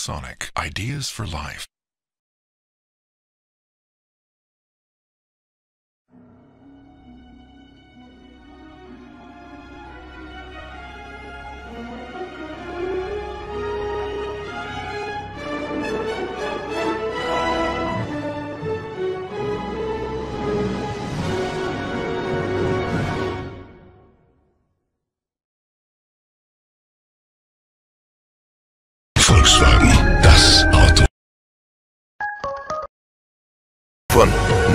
Panasonic. Ideas for life. Volkswagen.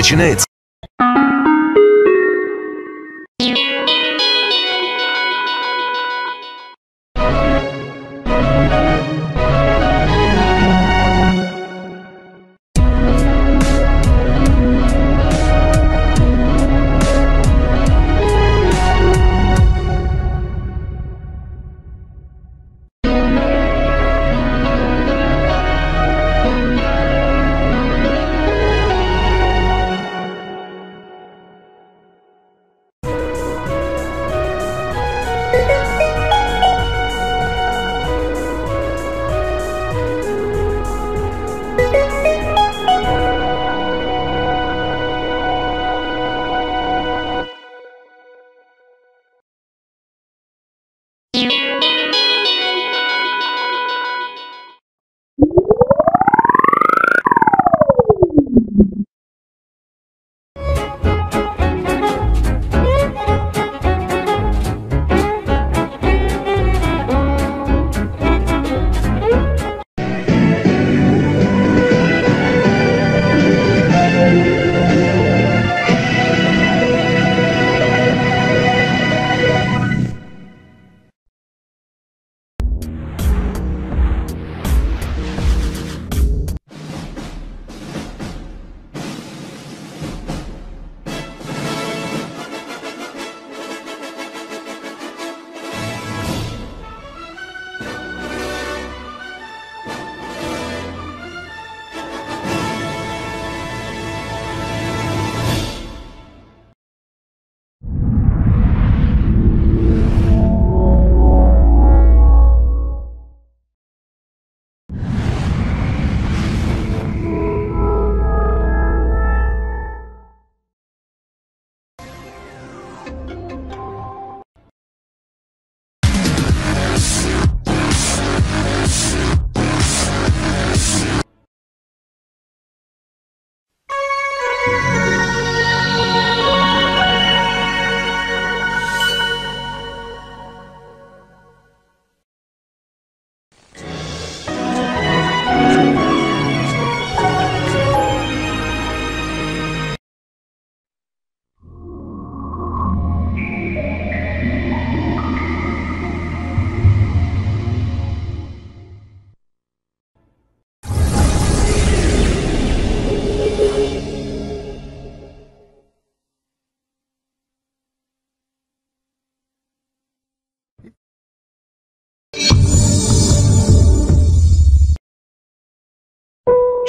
Начинается.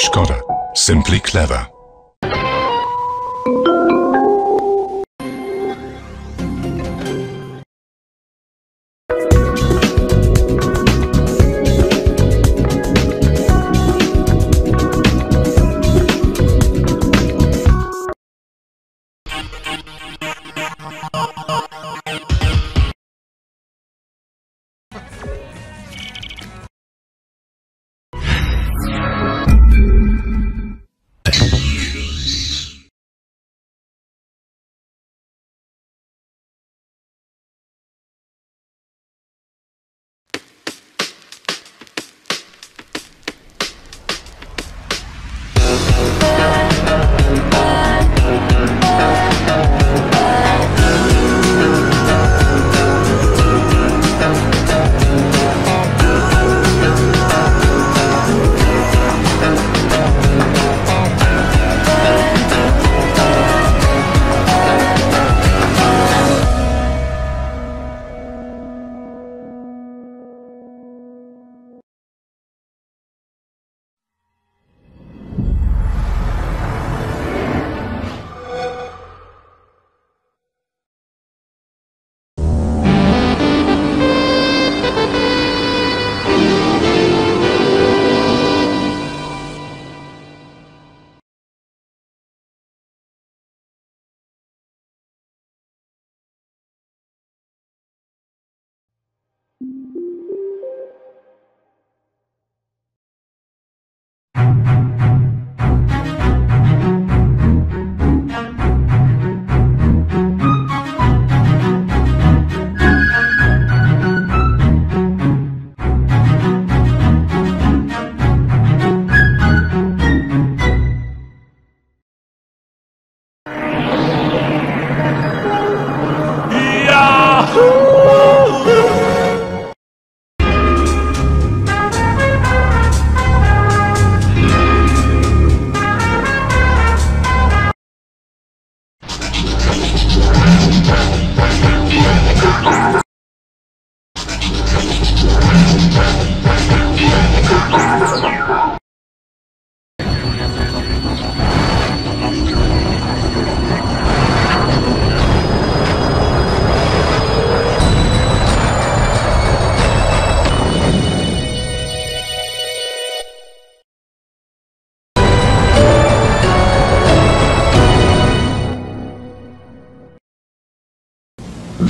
Skoda. Simply clever.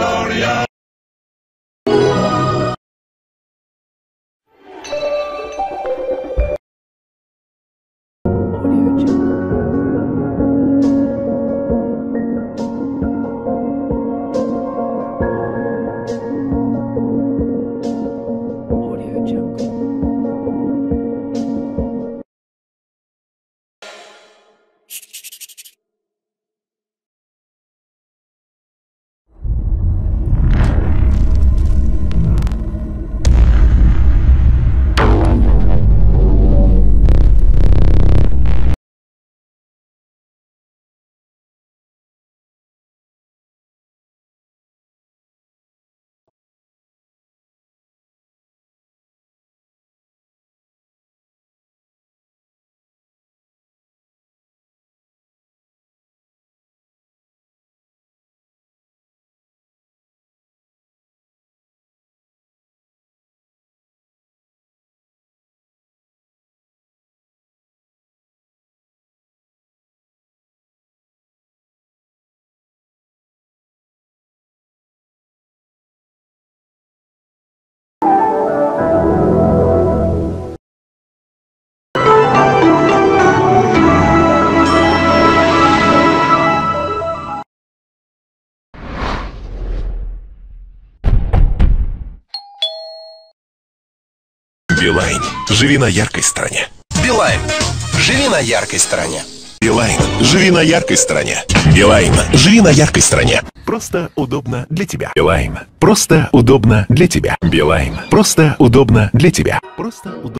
Audio Билайн. Живи на яркой стороне. Билайн. Живи на яркой стороне. Билайн. Живи на яркой стороне. Билайн. Живи на яркой стороне. Просто удобно для тебя. Билайн. Просто удобно для тебя. Билайн. Просто удобно для тебя. Просто удобно.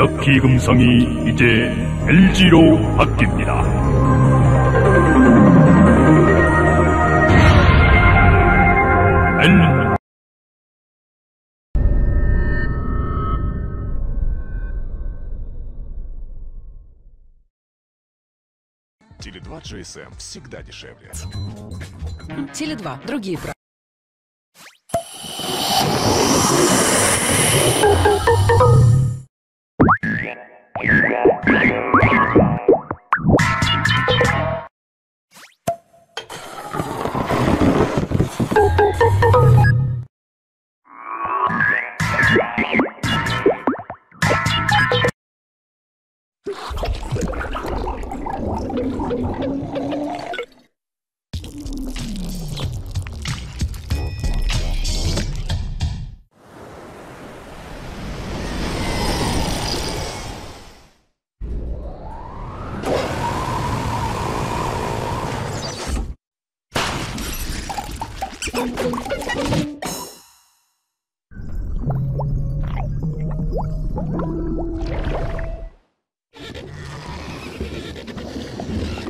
럭키 금성이 이제 LG로 바뀝니다. L Теле2 GSM всегда дешевле. Теле 2. Другие правила. you